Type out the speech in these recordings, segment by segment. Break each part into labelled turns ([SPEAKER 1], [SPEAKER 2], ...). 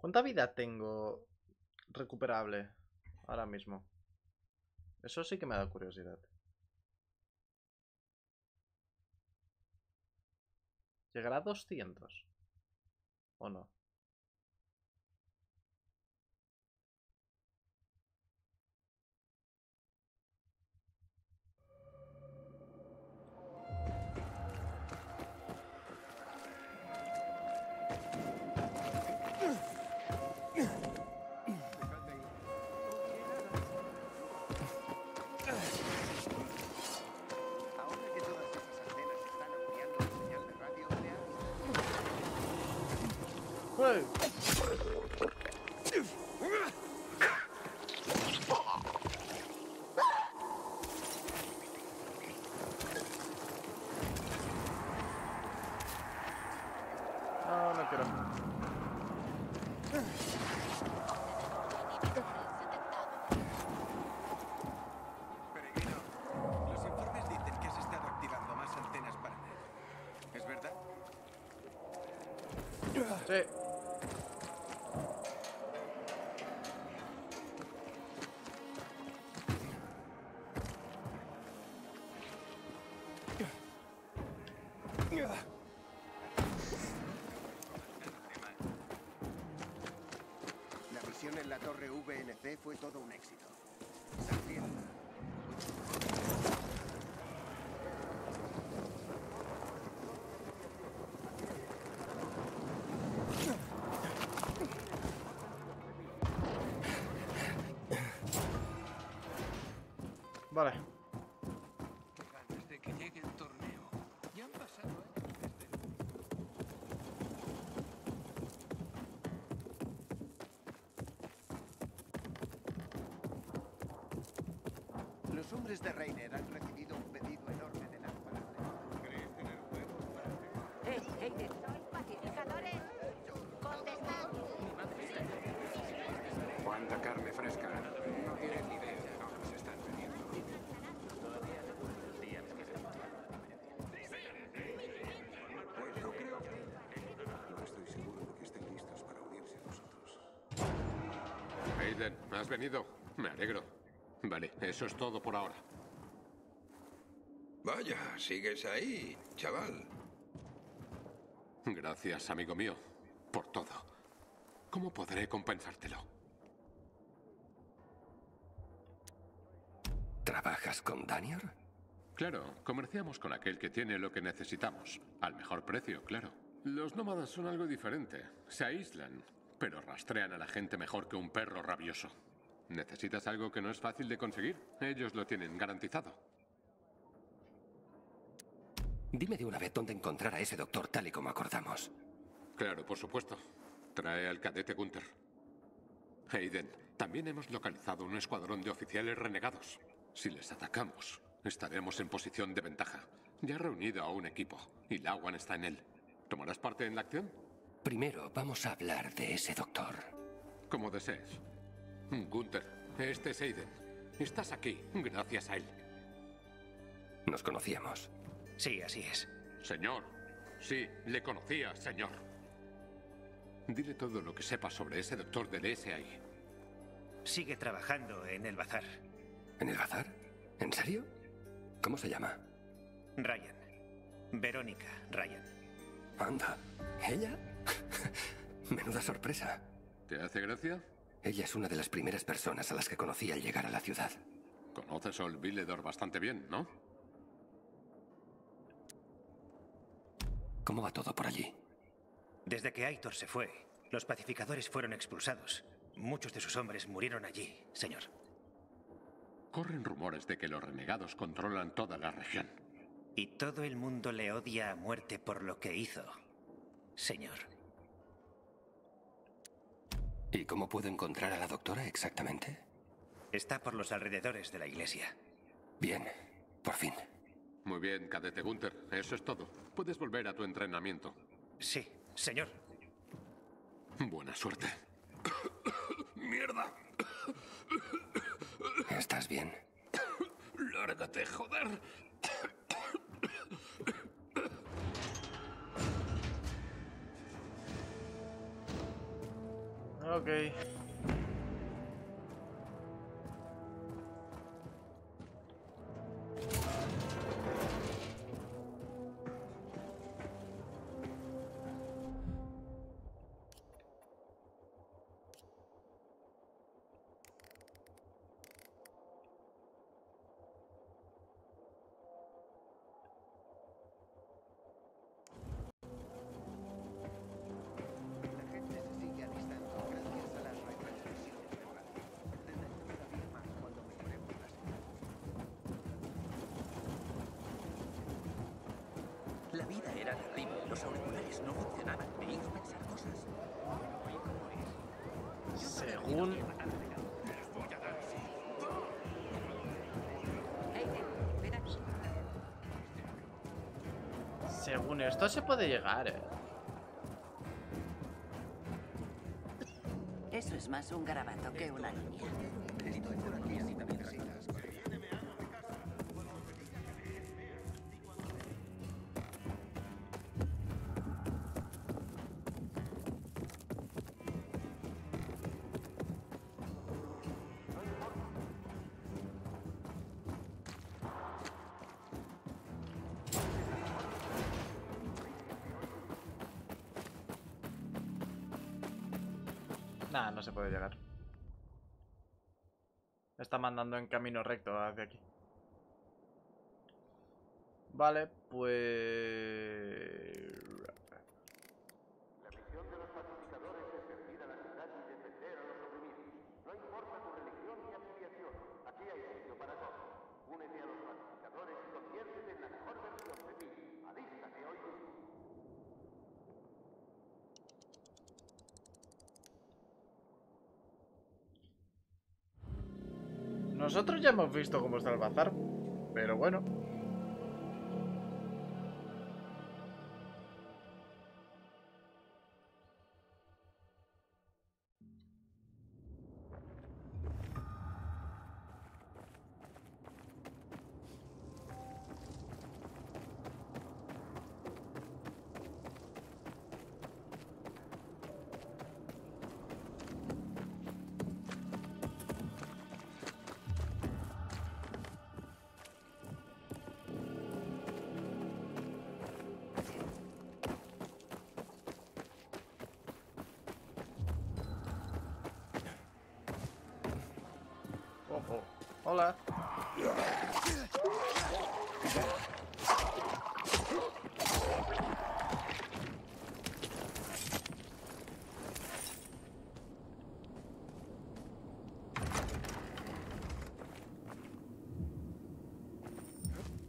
[SPEAKER 1] ¿Cuánta vida tengo recuperable ahora mismo? Eso sí que me da curiosidad. ¿Llegará a 200? ¿O no? No,
[SPEAKER 2] VNC fue todo un éxito.
[SPEAKER 1] Vale.
[SPEAKER 2] Hombres de Reiner han recibido un pedido enorme de lámparas. ¿Crees tener huevos para hacer?
[SPEAKER 3] ¡Ey, ey! ¡Sois pacificadores! ¡Contestad!
[SPEAKER 4] ¿Cuánta carne fresca? No tienen ni idea de lo que se están vendiendo.
[SPEAKER 5] Pues no creo que... No estoy seguro de que estén listos para unirse a nosotros.
[SPEAKER 6] Aiden, ¿has venido? Me alegro. Vale, eso es todo por ahora.
[SPEAKER 7] Vaya, sigues ahí, chaval.
[SPEAKER 6] Gracias, amigo mío, por todo. ¿Cómo podré compensártelo?
[SPEAKER 8] ¿Trabajas con Daniel?
[SPEAKER 6] Claro, comerciamos con aquel que tiene lo que necesitamos. Al mejor precio, claro. Los nómadas son algo diferente. Se aíslan, pero rastrean a la gente mejor que un perro rabioso. ¿Necesitas algo que no es fácil de conseguir? Ellos lo tienen garantizado.
[SPEAKER 8] Dime de una vez dónde encontrar a ese doctor tal y como acordamos.
[SPEAKER 6] Claro, por supuesto. Trae al cadete Gunther. Aiden, también hemos localizado un escuadrón de oficiales renegados. Si les atacamos, estaremos en posición de ventaja. Ya he reunido a un equipo y Lawan está en él. ¿Tomarás parte en la acción?
[SPEAKER 8] Primero vamos a hablar de ese doctor.
[SPEAKER 6] Como desees. Gunther, este es Aiden. Estás aquí gracias a él.
[SPEAKER 8] Nos conocíamos.
[SPEAKER 9] Sí, así es.
[SPEAKER 6] Señor. Sí, le conocía, señor. Dile todo lo que sepas sobre ese doctor del SAI.
[SPEAKER 9] Sigue trabajando en el bazar.
[SPEAKER 8] ¿En el bazar? ¿En serio? ¿Cómo se llama?
[SPEAKER 9] Ryan. Verónica Ryan.
[SPEAKER 8] Anda. ¿Ella? Menuda sorpresa.
[SPEAKER 6] ¿Te hace gracia?
[SPEAKER 8] Ella es una de las primeras personas a las que conocí al llegar a la ciudad.
[SPEAKER 6] Conoces a Villedor bastante bien, ¿no?
[SPEAKER 8] ¿Cómo va todo por allí?
[SPEAKER 9] Desde que Aitor se fue, los pacificadores fueron expulsados. Muchos de sus hombres murieron allí, señor.
[SPEAKER 6] Corren rumores de que los renegados controlan toda la región.
[SPEAKER 9] Y todo el mundo le odia a muerte por lo que hizo, señor.
[SPEAKER 8] ¿Y cómo puedo encontrar a la doctora exactamente?
[SPEAKER 9] Está por los alrededores de la iglesia.
[SPEAKER 8] Bien, por fin.
[SPEAKER 6] Muy bien, cadete Gunther. Eso es todo. Puedes volver a tu entrenamiento.
[SPEAKER 9] Sí, señor.
[SPEAKER 6] Buena suerte. ¡Mierda!
[SPEAKER 8] ¿Estás bien?
[SPEAKER 6] ¡Lárgate, joder!
[SPEAKER 1] Ok.
[SPEAKER 10] Terrible. Los auriculares no funcionaban. Me hizo pensar cosas.
[SPEAKER 1] Según... Según esto se puede llegar, eh.
[SPEAKER 11] Eso es más un garabato que una línea.
[SPEAKER 1] No se puede llegar. Está mandando en camino recto hacia aquí. Vale, pues... Nosotros ya hemos visto cómo está el bazar, pero bueno. Hola.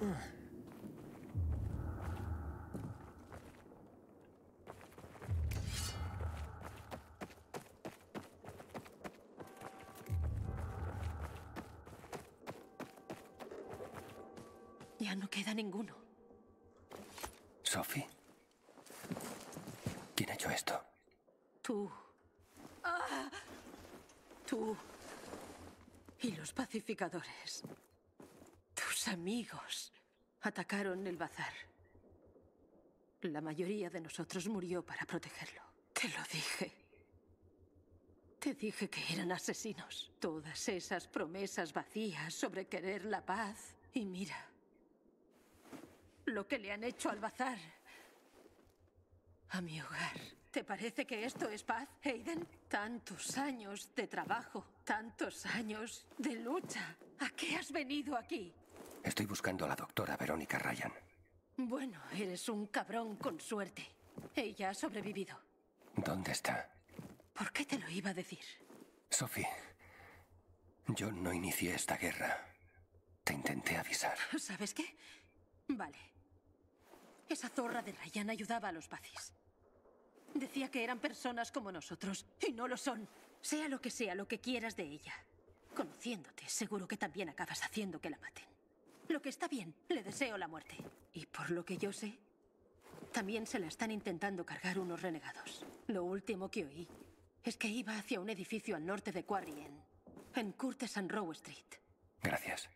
[SPEAKER 1] Ugh.
[SPEAKER 12] Ya no queda ninguno.
[SPEAKER 8] Sophie. ¿Quién ha hecho esto?
[SPEAKER 12] Tú. Ah. Tú. Y los pacificadores. Tus amigos. Atacaron el bazar. La mayoría de nosotros murió para protegerlo. Te lo dije. Te dije que eran asesinos. Todas esas promesas vacías sobre querer la paz. Y mira. Lo que le han hecho al bazar. A mi hogar. ¿Te parece que esto es paz, Aiden? Tantos años de trabajo, tantos años de lucha. ¿A qué has venido aquí?
[SPEAKER 8] Estoy buscando a la doctora Verónica Ryan.
[SPEAKER 12] Bueno, eres un cabrón con suerte. Ella ha sobrevivido.
[SPEAKER 8] ¿Dónde está?
[SPEAKER 12] ¿Por qué te lo iba a decir?
[SPEAKER 8] Sophie, yo no inicié esta guerra. Te intenté avisar.
[SPEAKER 12] ¿Sabes qué? Vale. Esa zorra de Ryan ayudaba a los pacis. Decía que eran personas como nosotros, y no lo son. Sea lo que sea lo que quieras de ella. Conociéndote, seguro que también acabas haciendo que la maten. Lo que está bien, le deseo la muerte. Y por lo que yo sé, también se la están intentando cargar unos renegados. Lo último que oí es que iba hacia un edificio al norte de Quarry en, en Curtis and Row Street.
[SPEAKER 8] Gracias.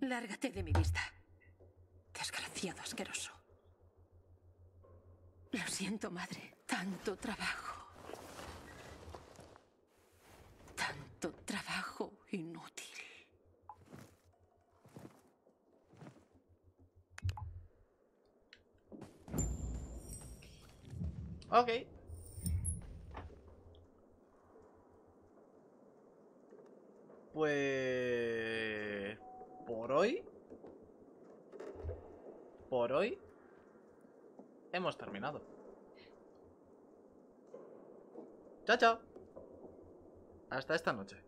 [SPEAKER 12] Lárgate de mi vista. Desgraciado asqueroso. Lo siento, madre. Tanto trabajo. Maldito trabajo inútil.
[SPEAKER 1] Ok. Pues... Por hoy... Por hoy... Hemos terminado. Chao, chao. Hasta esta noche.